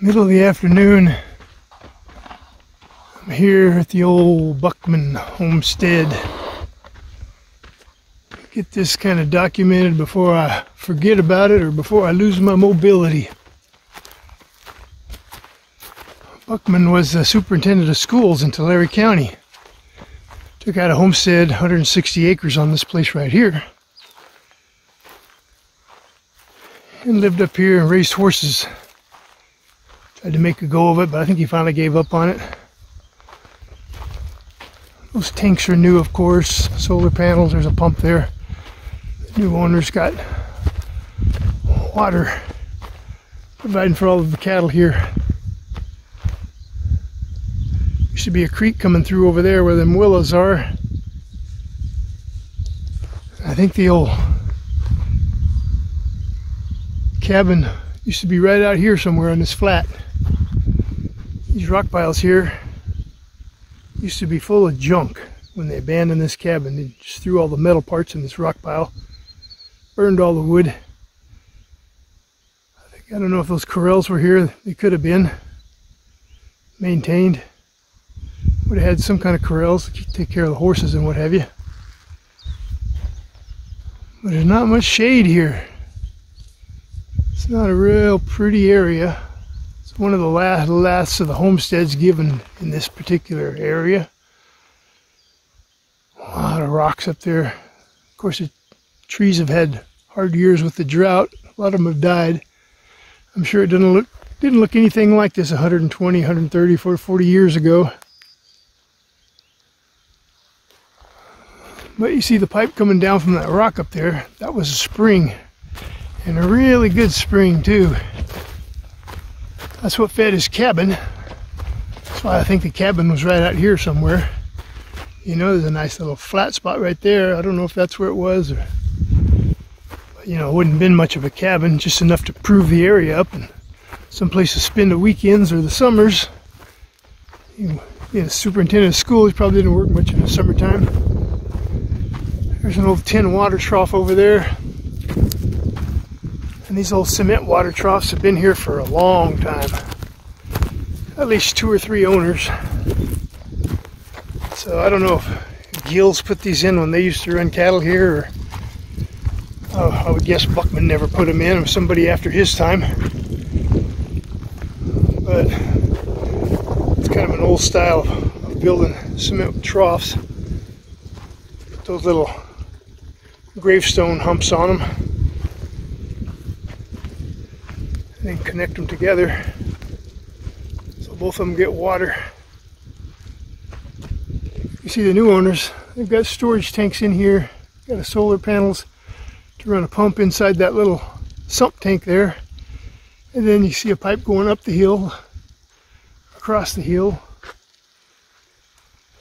middle of the afternoon. I'm here at the old Buckman homestead. Get this kind of documented before I forget about it or before I lose my mobility. Buckman was the superintendent of schools in Tulare County. Took out a homestead, 160 acres on this place right here. And lived up here and raised horses. To make a go of it, but I think he finally gave up on it. Those tanks are new, of course. Solar panels, there's a pump there. The new owner's got water providing for all of the cattle here. There should be a creek coming through over there where them willows are. I think the old cabin used to be right out here somewhere on this flat. These rock piles here used to be full of junk when they abandoned this cabin. They just threw all the metal parts in this rock pile, burned all the wood. I, think, I don't know if those corrals were here. They could have been maintained. Would have had some kind of corrals to take care of the horses and what have you. But there's not much shade here. It's not a real pretty area one of the last, last of the homesteads given in this particular area. A lot of rocks up there. Of course, the trees have had hard years with the drought. A lot of them have died. I'm sure it didn't look didn't look anything like this 120, 130, 40 years ago. But you see the pipe coming down from that rock up there. That was a spring. And a really good spring too. That's what fed his cabin. That's why I think the cabin was right out here somewhere. You know, there's a nice little flat spot right there. I don't know if that's where it was or, you know, it wouldn't have been much of a cabin, just enough to prove the area up and someplace to spend the weekends or the summers. You know, superintendent of school, he probably didn't work much in the summertime. There's an old tin water trough over there. And these old cement water troughs have been here for a long time. At least two or three owners. So I don't know if Gills put these in when they used to run cattle here or oh, I would guess Buckman never put them in or somebody after his time. But it's kind of an old style of building cement troughs. Those little gravestone humps on them. Then connect them together so both of them get water. You see the new owners, they've got storage tanks in here, got a solar panels to run a pump inside that little sump tank there. And then you see a pipe going up the hill, across the hill.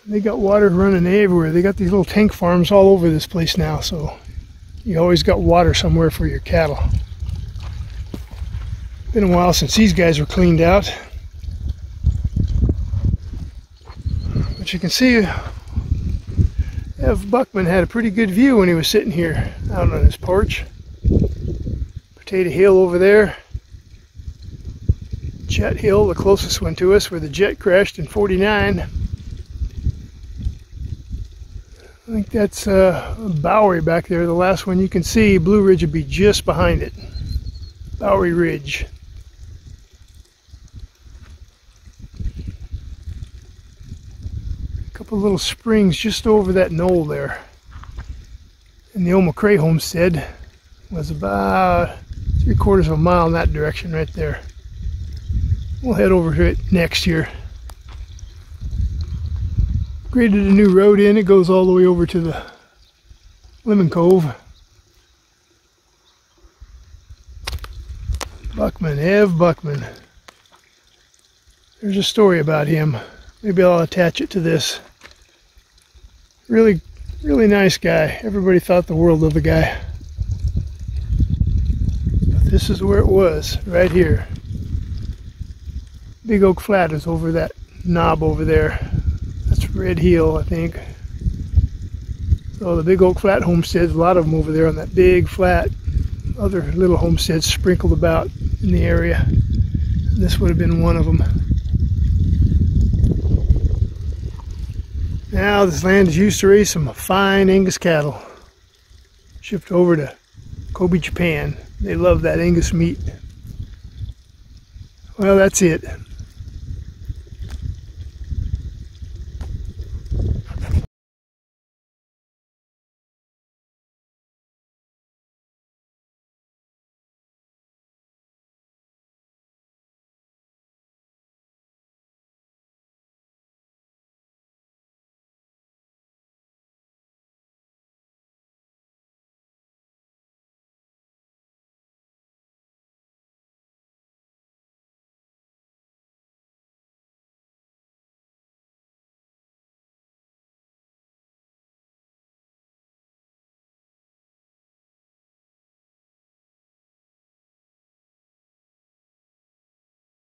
They got water running everywhere. They got these little tank farms all over this place now, so you always got water somewhere for your cattle. Been a while since these guys were cleaned out. But you can see Ev Buckman had a pretty good view when he was sitting here out on his porch. Potato Hill over there. Jet Hill, the closest one to us, where the jet crashed in 49. I think that's uh, Bowery back there, the last one you can see. Blue Ridge would be just behind it. Bowery Ridge. Couple little springs just over that knoll there. And the old McCray homestead was about three quarters of a mile in that direction right there. We'll head over to it next year. Graded a new road in, it goes all the way over to the Lemon Cove. Buckman, Ev Buckman. There's a story about him. Maybe I'll attach it to this. Really, really nice guy. Everybody thought the world of the guy. But this is where it was, right here. Big Oak Flat is over that knob over there. That's Red Hill, I think. So the Big Oak Flat homesteads, a lot of them over there on that big flat. Other little homesteads sprinkled about in the area. This would have been one of them. Now this land is used to raise some fine Angus cattle. Shipped over to Kobe, Japan. They love that Angus meat. Well, that's it.